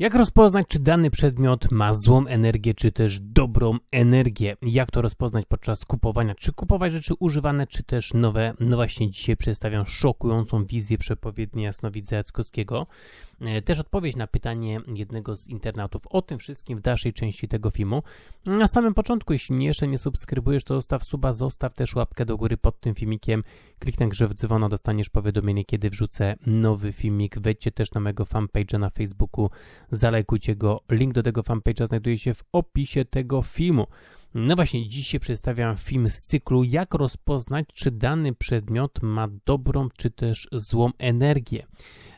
Jak rozpoznać, czy dany przedmiot ma złą energię, czy też dobrą energię? Jak to rozpoznać podczas kupowania? Czy kupować rzeczy używane, czy też nowe? No właśnie dzisiaj przedstawiam szokującą wizję przepowiedni jasnowidza Jackowskiego. E, też odpowiedź na pytanie jednego z internautów o tym wszystkim w dalszej części tego filmu. Na samym początku, jeśli jeszcze nie subskrybujesz, to zostaw suba, zostaw też łapkę do góry pod tym filmikiem. Kliknij grze w dzwono, dostaniesz powiadomienie, kiedy wrzucę nowy filmik. Wejdźcie też na mojego fanpage'a na Facebooku, zalajkujcie go. Link do tego fanpage'a znajduje się w opisie tego filmu. No właśnie, dzisiaj przedstawiam film z cyklu Jak rozpoznać, czy dany przedmiot ma dobrą, czy też złą energię.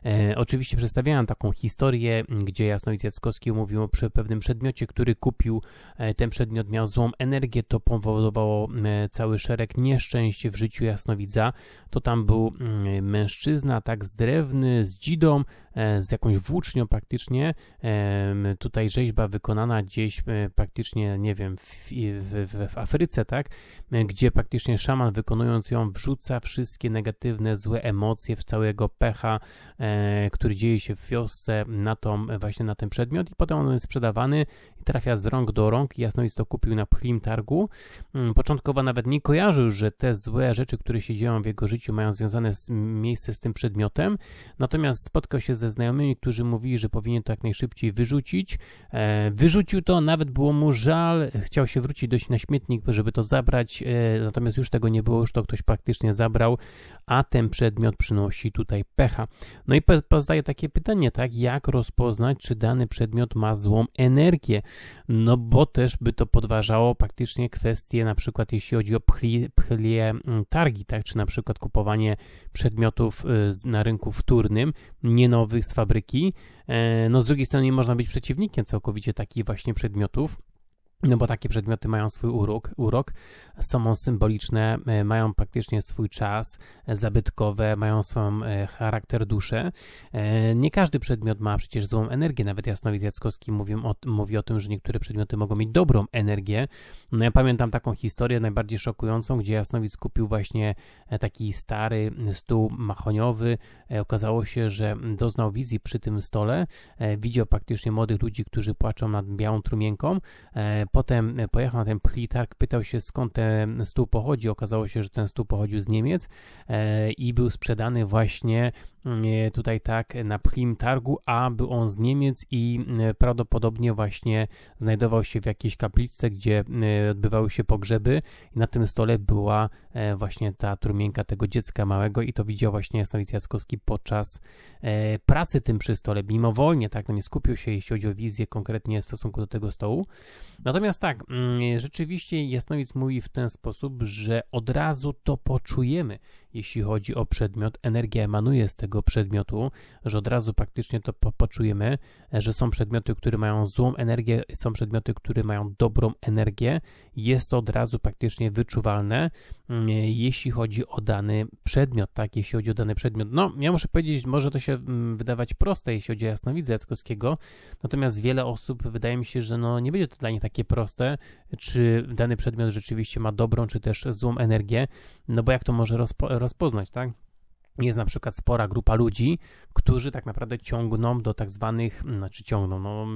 E, oczywiście przedstawiałem taką historię, gdzie Jasnowic Jackowski mówił o pewnym przedmiocie, który kupił. E, ten przedmiot miał złą energię, to powodowało e, cały szereg nieszczęść w życiu Jasnowidza. To tam był mm, mężczyzna, tak z drewny, z dzidą, e, z jakąś włócznią praktycznie. E, tutaj rzeźba wykonana gdzieś e, praktycznie, nie wiem, w, w, w Afryce, tak? Gdzie praktycznie szaman wykonując ją wrzuca wszystkie negatywne, złe emocje w całego pecha E, który dzieje się w wiosce na tą, właśnie na ten przedmiot i potem on jest sprzedawany trafia z rąk do rąk. Jasnowic to kupił na plim targu. Mm, początkowo nawet nie kojarzył, że te złe rzeczy, które się dzieją w jego życiu mają związane z, miejsce z tym przedmiotem. Natomiast spotkał się ze znajomymi, którzy mówili, że powinien to jak najszybciej wyrzucić. E, wyrzucił to, nawet było mu żal, chciał się wrócić dość na śmietnik, żeby to zabrać, e, natomiast już tego nie było, już to ktoś praktycznie zabrał, a ten przedmiot przynosi tutaj pecha. No i pozostaje takie pytanie, tak, jak rozpoznać, czy dany przedmiot ma złą energię? No bo też by to podważało praktycznie kwestie, na przykład jeśli chodzi o pchli, pchlie mm, targi, tak, czy na przykład kupowanie przedmiotów y, na rynku wtórnym, nie nowych z fabryki. E, no z drugiej strony nie można być przeciwnikiem całkowicie takich właśnie przedmiotów. No bo takie przedmioty mają swój urok, urok, są symboliczne, e, mają praktycznie swój czas, e, zabytkowe, mają swój e, charakter, duszę. Nie każdy przedmiot ma przecież złą energię, nawet Jasnowic Jackowski mówi o, mówi o tym, że niektóre przedmioty mogą mieć dobrą energię. No ja pamiętam taką historię najbardziej szokującą, gdzie Jasnowic kupił właśnie taki stary stół machoniowy. Okazało się, że doznał wizji przy tym stole, widział praktycznie młodych ludzi, którzy płaczą nad białą trumienką, Potem pojechał na ten plitark, pytał się skąd ten stół pochodzi. Okazało się, że ten stół pochodził z Niemiec e, i był sprzedany właśnie E, tutaj tak na plim targu, a był on z Niemiec i e, prawdopodobnie właśnie znajdował się w jakiejś kapliczce, gdzie e, odbywały się pogrzeby. I na tym stole była właśnie ta trumienka tego dziecka małego i to widział właśnie Jasnowic Jackowski podczas pracy tym przy stole, mimowolnie, tak, no nie skupił się jeśli chodzi o wizję konkretnie w stosunku do tego stołu. Natomiast tak, mm, rzeczywiście Jasnowic mówi w ten sposób, że od razu to poczujemy, jeśli chodzi o przedmiot, energia emanuje z tego przedmiotu, że od razu praktycznie to po poczujemy, że są przedmioty, które mają złą energię, są przedmioty, które mają dobrą energię. Jest to od razu praktycznie wyczuwalne, jeśli chodzi o dany przedmiot, tak, jeśli chodzi o dany przedmiot. No, ja muszę powiedzieć, może to się mm, wydawać proste, jeśli chodzi o jasnowidza Jackowskiego, natomiast wiele osób, wydaje mi się, że no, nie będzie to dla nich takie proste, czy dany przedmiot rzeczywiście ma dobrą, czy też złą energię, no bo jak to może rozpo rozpoznać, tak? Jest na przykład spora grupa ludzi, którzy tak naprawdę ciągną do tak zwanych, znaczy ciągną, no,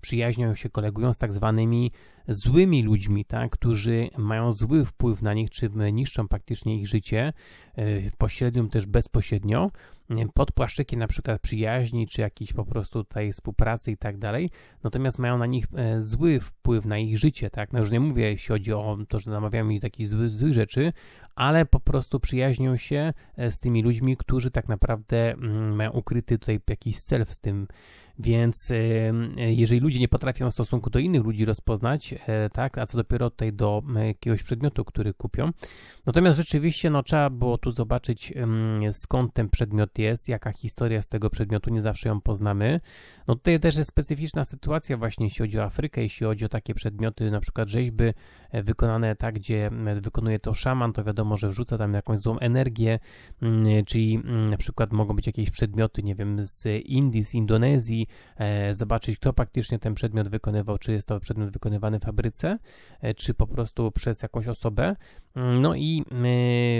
przyjaźnią się, kolegują z tak zwanymi złymi ludźmi, tak, którzy mają zły wpływ na nich, czy niszczą praktycznie ich życie, e, pośrednio też bezpośrednio, pod płaszczykiem na przykład przyjaźni, czy jakiejś po prostu tutaj współpracy i tak dalej, natomiast mają na nich e, zły wpływ na ich życie, tak, no już nie mówię, jeśli chodzi o to, że namawiamy ich takich złych, złych rzeczy, ale po prostu przyjaźnią się e, z tymi ludźmi, którzy tak naprawdę mm, mają ukryty tutaj jakiś cel w tym więc jeżeli ludzie nie potrafią w stosunku do innych ludzi rozpoznać, e, tak, a co dopiero tutaj do jakiegoś przedmiotu, który kupią. Natomiast rzeczywiście no, trzeba było tu zobaczyć skąd ten przedmiot jest, jaka historia z tego przedmiotu, nie zawsze ją poznamy. No tutaj też jest specyficzna sytuacja właśnie jeśli chodzi o Afrykę, jeśli chodzi o takie przedmioty, na przykład rzeźby wykonane tak, gdzie wykonuje to szaman, to wiadomo, że wrzuca tam jakąś złą energię, mm, czyli mm, na przykład mogą być jakieś przedmioty, nie wiem, z Indii, z Indonezji, zobaczyć, kto praktycznie ten przedmiot wykonywał, czy jest to przedmiot wykonywany w fabryce, czy po prostu przez jakąś osobę. Mm, no i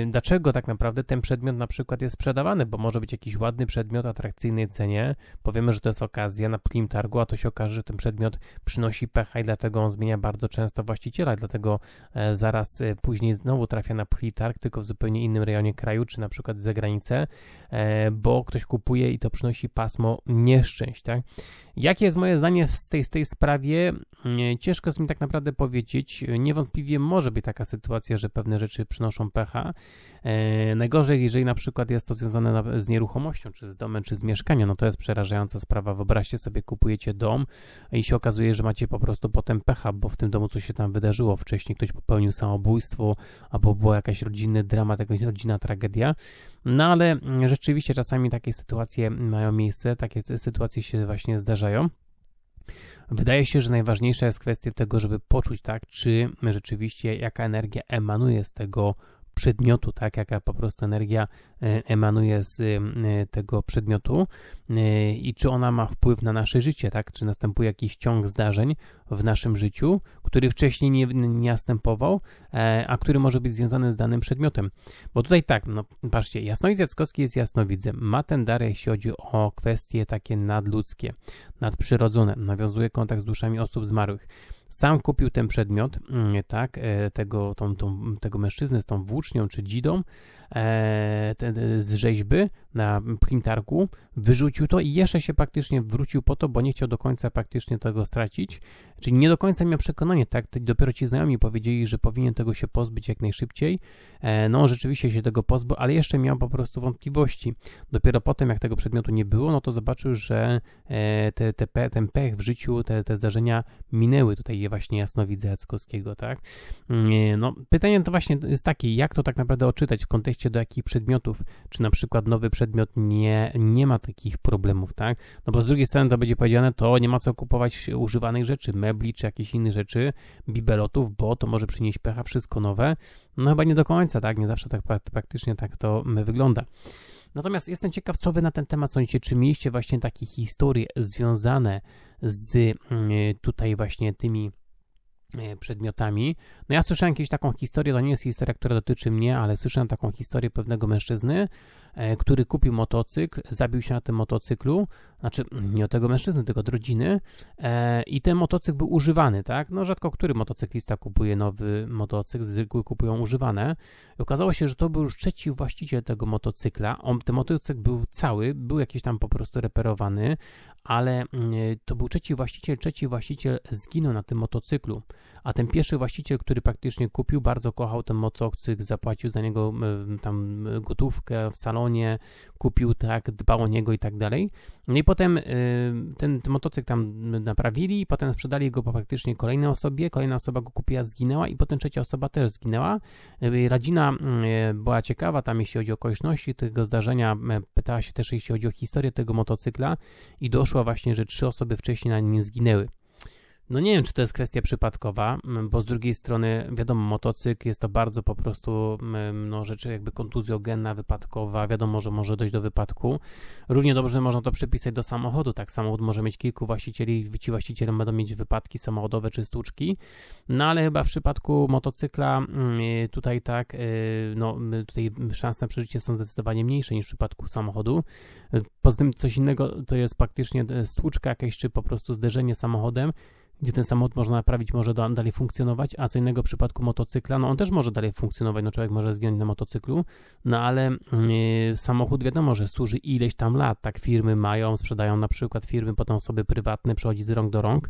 dlaczego tak naprawdę ten przedmiot na przykład jest sprzedawany, bo może być jakiś ładny przedmiot, atrakcyjnej cenie, powiemy, że to jest okazja na plim targu, a to się okaże, że ten przedmiot przynosi pecha i dlatego on zmienia bardzo często właściciela, dlatego e, zaraz e, później znowu trafia na plim targ, tylko w zupełnie innym rejonie kraju, czy na przykład za granicę, e, bo ktoś kupuje i to przynosi pasmo nieszczęść, tak? Jakie jest moje zdanie w tej, w tej sprawie? Ciężko jest mi tak naprawdę powiedzieć. Niewątpliwie może być taka sytuacja, że pewne rzeczy przynoszą pecha. E, najgorzej, jeżeli na przykład jest to związane z nieruchomością, czy z domem, czy z mieszkaniem, no to jest przerażająca sprawa. Wyobraźcie sobie, kupujecie dom i się okazuje, że macie po prostu potem pecha, bo w tym domu coś się tam wydarzyło. Wcześniej ktoś popełnił samobójstwo, albo była jakaś rodzinny dramat, jakaś rodzinna tragedia. No ale rzeczywiście czasami takie sytuacje mają miejsce, takie sytuacje się właśnie zdarzają. Wydaje się, że najważniejsza jest kwestia tego, żeby poczuć tak, czy rzeczywiście jaka energia emanuje z tego przedmiotu, tak, jaka po prostu energia e, emanuje z e, tego przedmiotu e, i czy ona ma wpływ na nasze życie, tak, czy następuje jakiś ciąg zdarzeń w naszym życiu, który wcześniej nie, nie następował, a który może być związany z danym przedmiotem. Bo tutaj tak, no patrzcie, jasnowidz Jackowski jest jasnowidzem, ma ten dar, jeśli chodzi o kwestie takie nadludzkie, nadprzyrodzone, nawiązuje kontakt z duszami osób zmarłych. Sam kupił ten przedmiot, mm, tak, e, tego, tą, tą, tego mężczyznę z tą włócznią czy dzidą, z rzeźby na printarku, wyrzucił to i jeszcze się praktycznie wrócił po to, bo nie chciał do końca praktycznie tego stracić. Czyli nie do końca miał przekonanie, tak? Dopiero ci znajomi powiedzieli, że powinien tego się pozbyć jak najszybciej. E, no, rzeczywiście się tego pozbył, ale jeszcze miał po prostu wątpliwości. Dopiero potem, jak tego przedmiotu nie było, no to zobaczył, że e, te, te, ten pech w życiu, te, te zdarzenia minęły. Tutaj je właśnie jasno widzę Jackowskiego, tak? Mm, no, pytanie to właśnie jest takie, jak to tak naprawdę odczytać w kontekście do jakich przedmiotów, czy na przykład nowy przedmiot nie, nie ma takich problemów, tak? No bo z drugiej strony to będzie powiedziane, to nie ma co kupować używanych rzeczy, mebli czy jakieś inne rzeczy, bibelotów, bo to może przynieść pecha, wszystko nowe. No chyba nie do końca, tak? Nie zawsze tak praktycznie tak to wygląda. Natomiast jestem ciekaw, co wy na ten temat sądzicie. Czy mieliście właśnie takie historie związane z mm, tutaj właśnie tymi przedmiotami. No ja słyszałem jakąś taką historię, to nie jest historia, która dotyczy mnie, ale słyszałem taką historię pewnego mężczyzny, e, który kupił motocykl, zabił się na tym motocyklu, znaczy nie od tego mężczyzny, tylko od rodziny e, i ten motocykl był używany, tak? No rzadko który motocyklista kupuje nowy motocykl, z reguły kupują używane. I okazało się, że to był już trzeci właściciel tego motocykla. On, ten motocykl był cały, był jakiś tam po prostu reperowany, ale mm, to był trzeci właściciel, trzeci właściciel zginął na tym motocyklu, a ten pierwszy właściciel, który praktycznie kupił, bardzo kochał ten motocykl, zapłacił za niego tam gotówkę w salonie, kupił tak, dbał o niego i tak dalej. No i potem y, ten, ten motocykl tam naprawili potem sprzedali go praktycznie kolejnej osobie, kolejna osoba go kupiła, zginęła i potem trzecia osoba też zginęła. Rodzina y, była ciekawa tam, jeśli chodzi o okoliczności tego zdarzenia, pytała się też, jeśli chodzi o historię tego motocykla i doszła właśnie, że trzy osoby wcześniej na nim zginęły. No nie wiem, czy to jest kwestia przypadkowa, bo z drugiej strony, wiadomo, motocykl jest to bardzo po prostu no, rzecz jakby kontuzjogenna, wypadkowa, wiadomo, że może dojść do wypadku. Równie dobrze można to przypisać do samochodu, tak, samochód może mieć kilku właścicieli, ci właściciele będą mieć wypadki samochodowe czy stłuczki, no ale chyba w przypadku motocykla tutaj tak, y, no tutaj szanse na przeżycie są zdecydowanie mniejsze niż w przypadku samochodu. Poza tym coś innego to jest praktycznie e, stłuczka jakaś, czy po prostu zderzenie samochodem, gdzie ten samochód można naprawić, może dalej funkcjonować, a co innego w przypadku motocykla, no on też może dalej funkcjonować, no człowiek może zginąć na motocyklu, no ale yy, samochód wiadomo, że służy ileś tam lat, tak firmy mają, sprzedają na przykład firmy, potem osoby prywatne, przechodzi z rąk do rąk,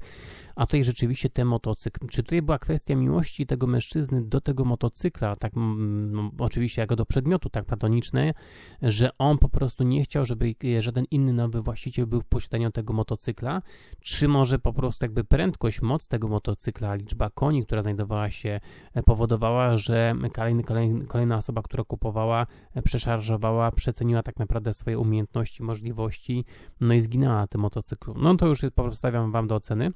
a tutaj rzeczywiście ten motocykl. Czy tutaj była kwestia miłości tego mężczyzny do tego motocykla, tak no, oczywiście jako do przedmiotu, tak platoniczne, że on po prostu nie chciał, żeby żaden inny nowy właściciel był w posiadaniu tego motocykla, czy może po prostu jakby prędkość, moc tego motocykla, liczba koni, która znajdowała się, e, powodowała, że kolejny, kolejny, kolejna osoba, która kupowała, e, przeszarżowała, przeceniła tak naprawdę swoje umiejętności, możliwości, no i zginęła na tym motocyklu. No to już pozostawiam Wam do oceny.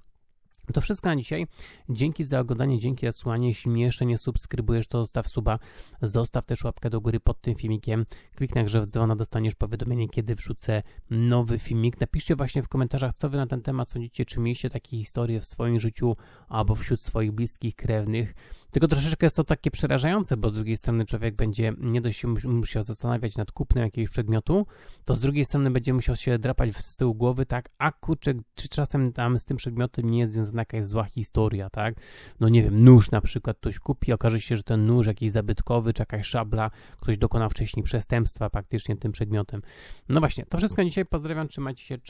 To wszystko na dzisiaj. Dzięki za oglądanie, dzięki za słuchanie. Jeśli mnie jeszcze nie subskrybujesz, to zostaw suba. Zostaw też łapkę do góry pod tym filmikiem. Kliknij grzew dzwona, dostaniesz powiadomienie, kiedy wrzucę nowy filmik. Napiszcie właśnie w komentarzach, co wy na ten temat sądzicie. Czy mieliście takie historie w swoim życiu albo wśród swoich bliskich, krewnych. Tylko troszeczkę jest to takie przerażające, bo z drugiej strony człowiek będzie nie dość się musiał zastanawiać nad kupnem jakiegoś przedmiotu, to z drugiej strony będzie musiał się drapać z tyłu głowy, tak, a kurczę, czy czasem tam z tym przedmiotem nie jest związana jakaś zła historia, tak? No nie wiem, nóż na przykład ktoś kupi, okaże się, że ten nóż jakiś zabytkowy, czy jakaś szabla, ktoś dokonał wcześniej przestępstwa faktycznie tym przedmiotem. No właśnie, to wszystko dzisiaj, pozdrawiam, trzymajcie się, cześć.